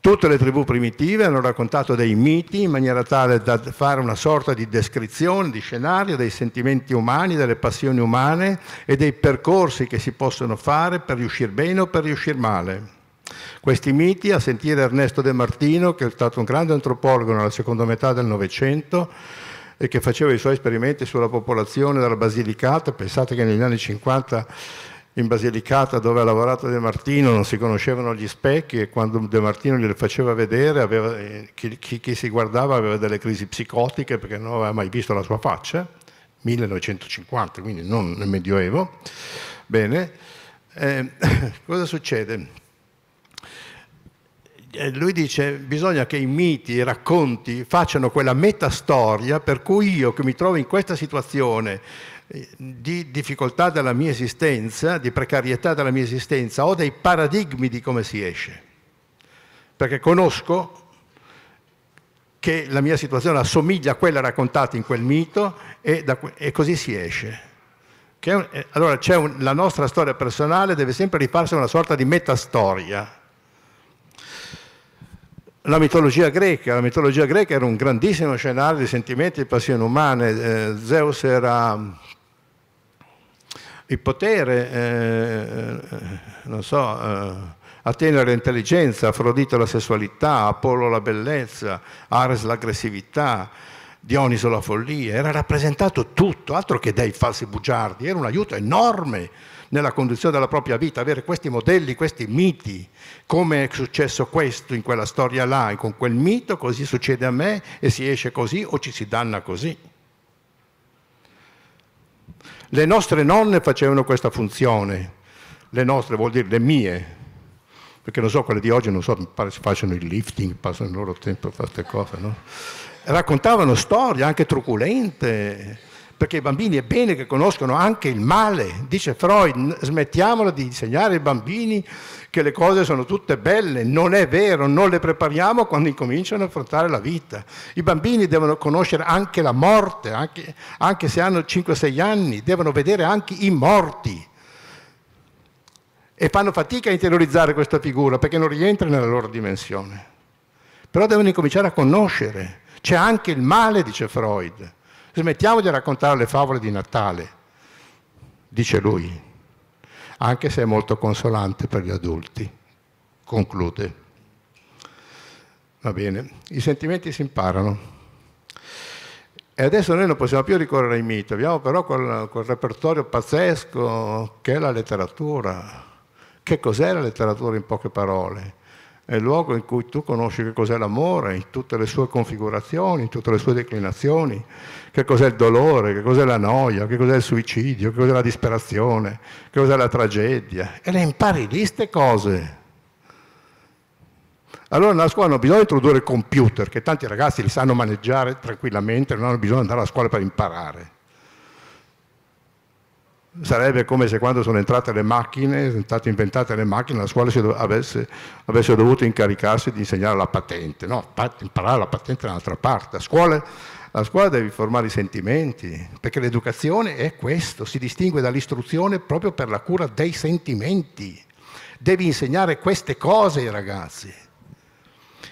Tutte le tribù primitive hanno raccontato dei miti in maniera tale da fare una sorta di descrizione, di scenario dei sentimenti umani, delle passioni umane e dei percorsi che si possono fare per riuscire bene o per riuscire male. Questi miti, a sentire Ernesto De Martino, che è stato un grande antropologo nella seconda metà del Novecento e che faceva i suoi esperimenti sulla popolazione della Basilicata, pensate che negli anni 50 in Basilicata dove ha lavorato De Martino non si conoscevano gli specchi e quando De Martino glieli faceva vedere aveva, eh, chi, chi, chi, si guardava aveva delle crisi psicotiche perché non aveva mai visto la sua faccia, 1950, quindi non nel Medioevo. Bene, eh, cosa succede? Eh, lui dice bisogna che i miti, i racconti facciano quella metastoria per cui io che mi trovo in questa situazione eh, di difficoltà della mia esistenza, di precarietà della mia esistenza, ho dei paradigmi di come si esce. Perché conosco che la mia situazione assomiglia a quella raccontata in quel mito e, da, e così si esce. Un, eh, allora un, la nostra storia personale deve sempre rifarsi una sorta di metastoria la mitologia greca. La mitologia greca era un grandissimo scenario di sentimenti e passioni umane. Eh, Zeus era il potere, eh, non so, eh, Atene l'intelligenza, Afrodite la sessualità, Apollo la bellezza, Ares l'aggressività, Dioniso la follia. Era rappresentato tutto, altro che dei falsi bugiardi. Era un aiuto enorme nella conduzione della propria vita, avere questi modelli, questi miti, come è successo questo in quella storia là, con quel mito, così succede a me e si esce così o ci si danna così. Le nostre nonne facevano questa funzione, le nostre vuol dire le mie, perché non so, quelle di oggi non so, pare si facciano il lifting, passano il loro tempo a fare queste cose, no? Raccontavano storie anche truculente, perché i bambini è bene che conoscano anche il male. Dice Freud, smettiamola di insegnare ai bambini che le cose sono tutte belle, non è vero, non le prepariamo quando incominciano ad affrontare la vita. I bambini devono conoscere anche la morte, anche, anche se hanno 5-6 anni, devono vedere anche i morti. E fanno fatica a interiorizzare questa figura perché non rientra nella loro dimensione. Però devono incominciare a conoscere. C'è anche il male, dice Freud Smettiamo di raccontare le favole di Natale, dice lui, anche se è molto consolante per gli adulti. Conclude. Va bene, i sentimenti si imparano. E adesso noi non possiamo più ricorrere ai miti, abbiamo però quel, quel repertorio pazzesco che è la letteratura. Che cos'è la letteratura in poche parole? È il luogo in cui tu conosci che cos'è l'amore in tutte le sue configurazioni, in tutte le sue declinazioni, che cos'è il dolore, che cos'è la noia, che cos'è il suicidio, che cos'è la disperazione, che cos'è la tragedia. E le impari lì queste cose. Allora nella scuola non bisogna introdurre computer, che tanti ragazzi li sanno maneggiare tranquillamente, non hanno bisogno di andare a scuola per imparare. Sarebbe come se quando sono entrate le macchine, sono state inventate le macchine, la scuola avesse, avesse, dovuto incaricarsi di insegnare la patente. No, imparare la patente da un'altra parte. A scuola, a scuola devi formare i sentimenti, perché l'educazione è questo, si distingue dall'istruzione proprio per la cura dei sentimenti. Devi insegnare queste cose ai ragazzi.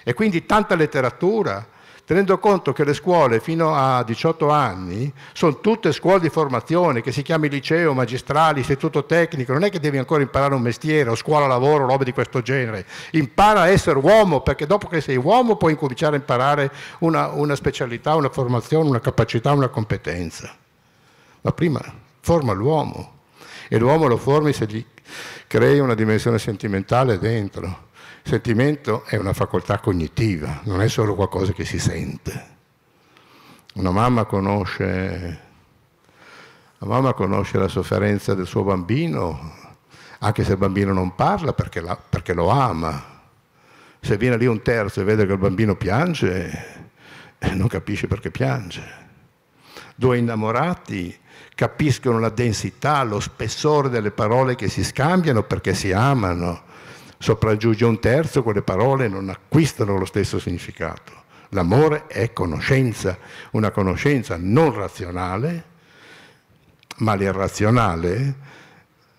E quindi tanta letteratura, tenendo conto che le scuole fino a 18 anni sono tutte scuole di formazione, che si chiami liceo, magistrale, istituto tecnico, non è che devi ancora imparare un mestiere o scuola lavoro, robe di questo genere, impara a essere uomo, perché dopo che sei uomo puoi incominciare a imparare una, una specialità, una formazione, una capacità, una competenza. Ma prima forma l'uomo e l'uomo lo formi se gli crei una dimensione sentimentale dentro sentimento è una facoltà cognitiva, non è solo qualcosa che si sente. Una mamma conosce, la, mamma conosce la sofferenza del suo bambino, anche se il bambino non parla perché, la, perché lo ama. Se viene lì un terzo e vede che il bambino piange, eh, non capisce perché piange. Due innamorati capiscono la densità, lo spessore delle parole che si scambiano perché si amano sopraggiunge un terzo, quelle parole non acquistano lo stesso significato. L'amore è conoscenza, una conoscenza non razionale, ma l'irrazionale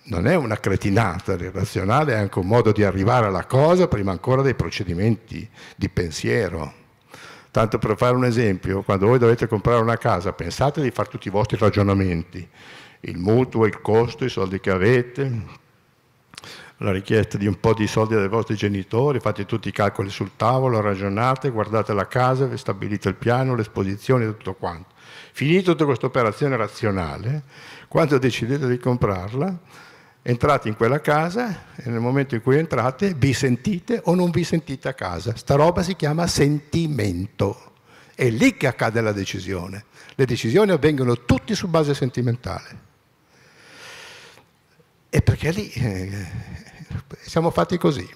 non è una cretinata, l'irrazionale è anche un modo di arrivare alla cosa prima ancora dei procedimenti di pensiero. Tanto per fare un esempio, quando voi dovete comprare una casa, pensate di fare tutti i vostri ragionamenti, il mutuo, il costo, i soldi che avete, la richiesta di un po' di soldi dai vostri genitori, fate tutti i calcoli sul tavolo, ragionate, guardate la casa, stabilite il piano, l'esposizione e tutto quanto. Finito tutta questa operazione razionale, quando decidete di comprarla, entrate in quella casa e nel momento in cui entrate vi sentite o non vi sentite a casa. Sta roba si chiama sentimento. È lì che accade la decisione. Le decisioni avvengono tutte su base sentimentale. E perché lì eh, siamo fatti così.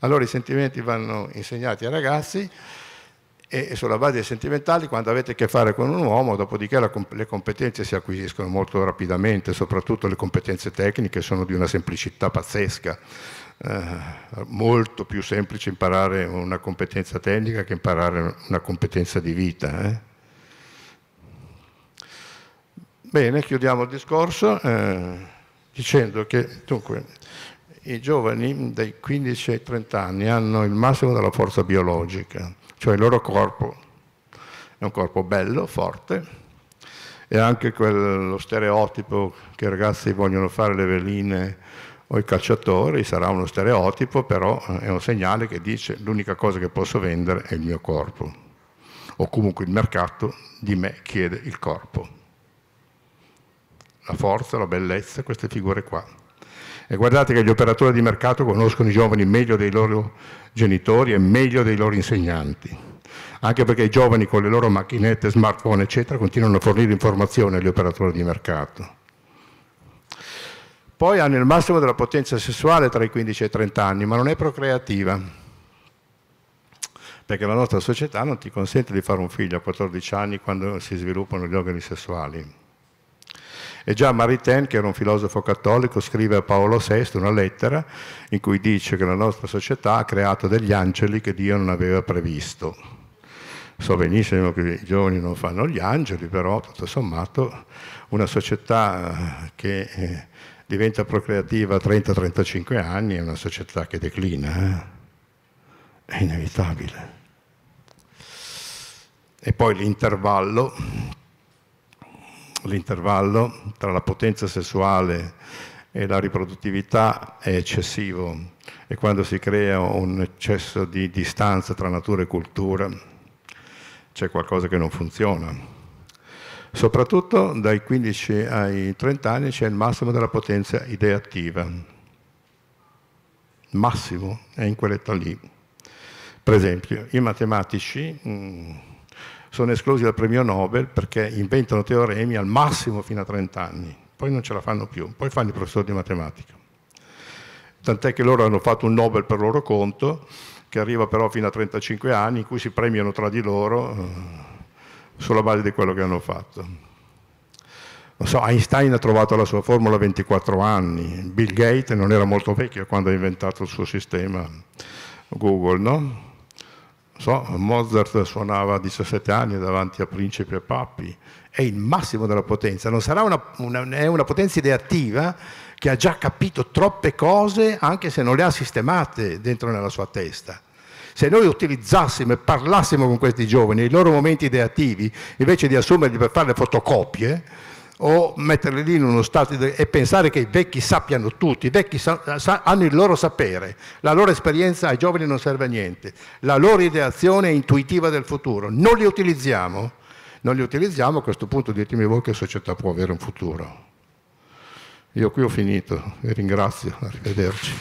Allora i sentimenti vanno insegnati ai ragazzi e sulla base dei sentimentali quando avete a che fare con un uomo, dopodiché le competenze si acquisiscono molto rapidamente, soprattutto le competenze tecniche sono di una semplicità pazzesca. Eh, molto più semplice imparare una competenza tecnica che imparare una competenza di vita. Eh? Bene, chiudiamo il discorso eh, dicendo che dunque, i giovani dai 15 ai 30 anni hanno il massimo della forza biologica, cioè il loro corpo è un corpo bello, forte, e anche quello stereotipo che i ragazzi vogliono fare le veline o i calciatori sarà uno stereotipo, però è un segnale che dice l'unica cosa che posso vendere è il mio corpo, o comunque il mercato di me chiede il corpo. La forza, la bellezza, queste figure qua. E guardate che gli operatori di mercato conoscono i giovani meglio dei loro genitori e meglio dei loro insegnanti, anche perché i giovani con le loro macchinette, smartphone, eccetera, continuano a fornire informazioni agli operatori di mercato. Poi hanno il massimo della potenza sessuale tra i 15 e i 30 anni, ma non è procreativa, perché la nostra società non ti consente di fare un figlio a 14 anni quando si sviluppano gli organi sessuali. E già Maritain, che era un filosofo cattolico, scrive a Paolo VI una lettera in cui dice che la nostra società ha creato degli angeli che Dio non aveva previsto. So benissimo che i giovani non fanno gli angeli, però tutto sommato una società che eh, diventa procreativa a 30-35 anni è una società che declina, eh? è inevitabile. E poi l'intervallo l'intervallo tra la potenza sessuale e la riproduttività è eccessivo e quando si crea un eccesso di distanza tra natura e cultura c'è qualcosa che non funziona. Soprattutto dai 15 ai 30 anni c'è il massimo della potenza ideativa. Massimo è in quell'età lì. Per esempio, i matematici mm, sono esclusi dal premio Nobel perché inventano teoremi al massimo fino a 30 anni, poi non ce la fanno più, poi fanno i professori di matematica. Tant'è che loro hanno fatto un Nobel per loro conto, che arriva però fino a 35 anni, in cui si premiano tra di loro eh, sulla base di quello che hanno fatto. So, Einstein ha trovato la sua formula a 24 anni, Bill Gates non era molto vecchio quando ha inventato il suo sistema Google, no? So, Mozart suonava a 17 anni davanti a principi e papi, è il massimo della potenza, una, una, è una potenza ideativa che ha già capito troppe cose anche se non le ha sistemate dentro nella sua testa. Se noi utilizzassimo e parlassimo con questi giovani, i loro momenti ideativi, invece di assumerli per fare le fotocopie, o metterli lì in uno stato di... e pensare che i vecchi sappiano tutti, i vecchi sa... Sa... hanno il loro sapere, la loro esperienza ai giovani non serve a niente, la loro ideazione è intuitiva del futuro, non li utilizziamo, non li utilizziamo, a questo punto ditemi voi che società può avere un futuro. Io qui ho finito, vi ringrazio, arrivederci.